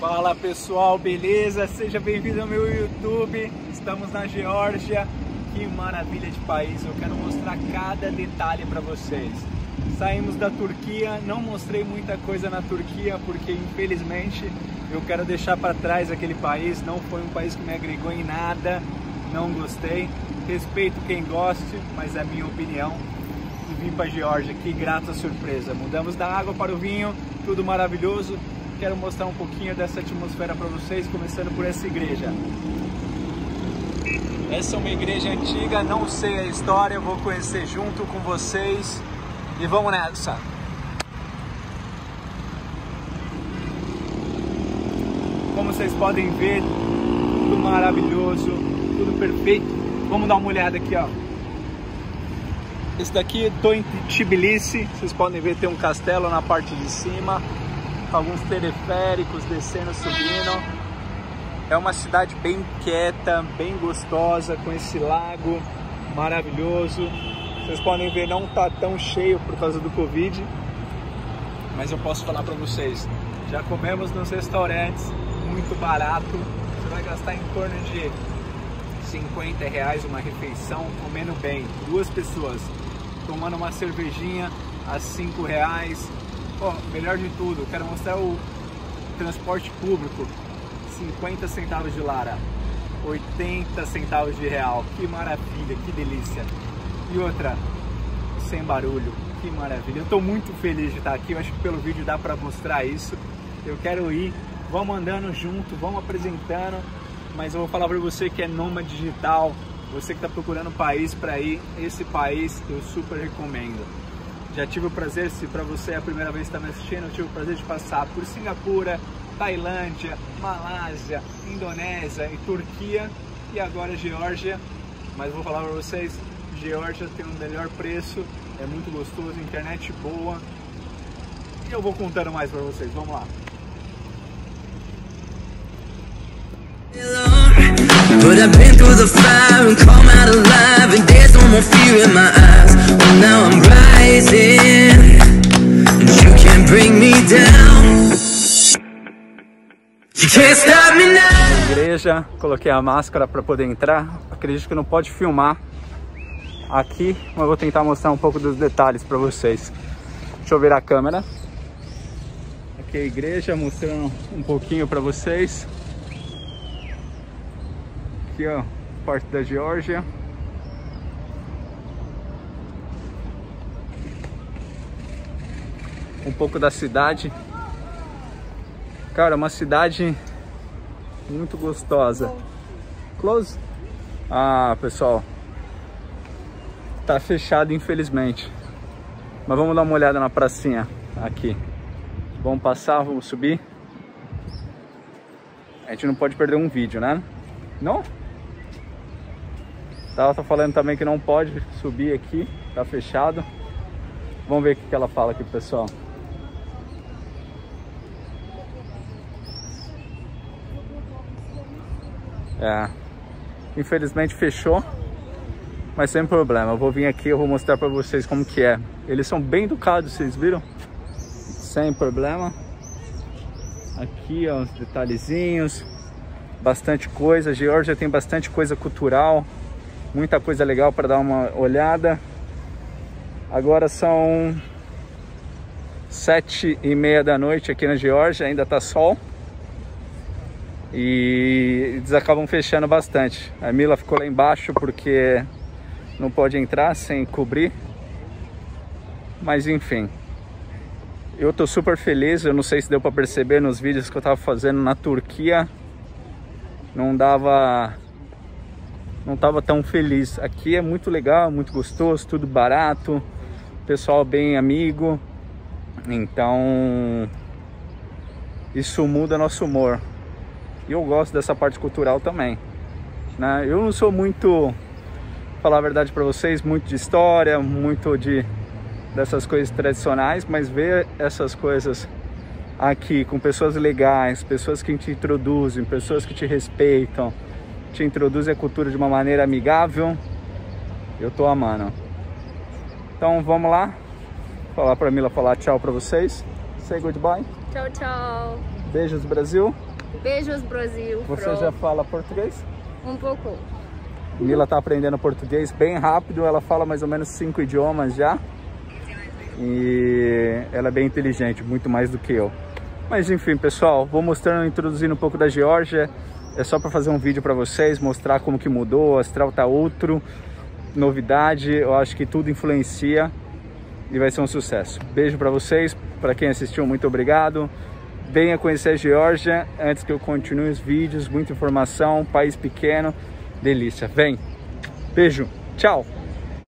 Fala pessoal, beleza? Seja bem-vindo ao meu YouTube. Estamos na Geórgia. Que maravilha de país! Eu quero mostrar cada detalhe para vocês. Saímos da Turquia, não mostrei muita coisa na Turquia porque infelizmente eu quero deixar para trás aquele país. Não foi um país que me agregou em nada, não gostei. Respeito quem goste, mas é a minha opinião. E vim para Geórgia, que grata surpresa. Mudamos da água para o vinho, tudo maravilhoso quero mostrar um pouquinho dessa atmosfera para vocês, começando por essa igreja. Essa é uma igreja antiga, não sei a história, vou conhecer junto com vocês e vamos nessa. Como vocês podem ver, tudo maravilhoso, tudo perfeito. Vamos dar uma olhada aqui, ó. Esse daqui, estou em Tbilisi, vocês podem ver tem um castelo na parte de cima alguns teleféricos descendo, subindo. É uma cidade bem quieta, bem gostosa, com esse lago maravilhoso. Vocês podem ver, não tá tão cheio por causa do Covid, mas eu posso falar para vocês, já comemos nos restaurantes, muito barato. Você vai gastar em torno de 50 reais uma refeição, comendo bem, duas pessoas, tomando uma cervejinha a 5 reais, Ó, melhor de tudo, quero mostrar o transporte público. 50 centavos de lara, 80 centavos de real. Que maravilha, que delícia. E outra, sem barulho. Que maravilha. Eu estou muito feliz de estar aqui. Eu acho que pelo vídeo dá para mostrar isso. Eu quero ir. Vamos andando junto, vamos apresentando. Mas eu vou falar para você que é nômade digital. Você que está procurando um país para ir, esse país eu super recomendo. Já tive o prazer, se para você é a primeira vez que está me assistindo, eu tive o prazer de passar por Singapura, Tailândia, Malásia, Indonésia e Turquia e agora Geórgia. Mas vou falar para vocês, Geórgia tem um melhor preço, é muito gostoso, internet boa. E eu vou contando mais para vocês, vamos lá. I've been through the fire and come out alive And there's no more fear in my eyes Well now I'm rising And you can't bring me down. You can't stop me now. Igreja, coloquei a máscara para poder entrar. Acredito que não pode filmar aqui Mas vou tentar mostrar um pouco dos detalhes para vocês. Deixa eu virar a câmera. Aqui é a igreja, mostrando um pouquinho para vocês. Aqui, ó, parte da Geórgia. Um pouco da cidade. Cara, uma cidade muito gostosa. Close? Ah, pessoal. Tá fechado, infelizmente. Mas vamos dar uma olhada na pracinha aqui. Vamos passar, vamos subir. A gente não pode perder um vídeo, né? Não? Ela tá falando também que não pode subir aqui, tá fechado. Vamos ver o que ela fala aqui, pessoal. É, infelizmente fechou, mas sem problema. Eu vou vir aqui, eu vou mostrar para vocês como que é. Eles são bem educados, vocês viram? Sem problema. Aqui, ó, os detalhezinhos, bastante coisa. A Geórgia tem bastante coisa cultural muita coisa legal para dar uma olhada. Agora são sete e meia da noite aqui na Geórgia, ainda tá sol. E eles acabam fechando bastante. A Mila ficou lá embaixo porque não pode entrar sem cobrir. Mas enfim. Eu tô super feliz, eu não sei se deu para perceber nos vídeos que eu tava fazendo na Turquia. Não dava não estava tão feliz. Aqui é muito legal, muito gostoso, tudo barato, pessoal bem amigo. Então, isso muda nosso humor. E eu gosto dessa parte cultural também. Né? Eu não sou muito, falar a verdade para vocês, muito de história, muito de dessas coisas tradicionais, mas ver essas coisas aqui com pessoas legais, pessoas que te introduzem, pessoas que te respeitam, te introduz a cultura de uma maneira amigável. Eu tô amando. Então vamos lá. Falar pra Mila falar tchau pra vocês. Say goodbye. Tchau, tchau. Beijos, Brasil. Beijos, Brasil. Você Pro. já fala português? Um pouco. Mila tá aprendendo português bem rápido, ela fala mais ou menos cinco idiomas já. E ela é bem inteligente, muito mais do que eu. Mas enfim, pessoal, vou mostrando, introduzindo um pouco da Geórgia. É só para fazer um vídeo para vocês, mostrar como que mudou, o astral tá outro, novidade, eu acho que tudo influencia e vai ser um sucesso. Beijo para vocês, para quem assistiu, muito obrigado. Venha conhecer a Geórgia antes que eu continue os vídeos, muita informação, país pequeno, delícia. Vem. Beijo. Tchau.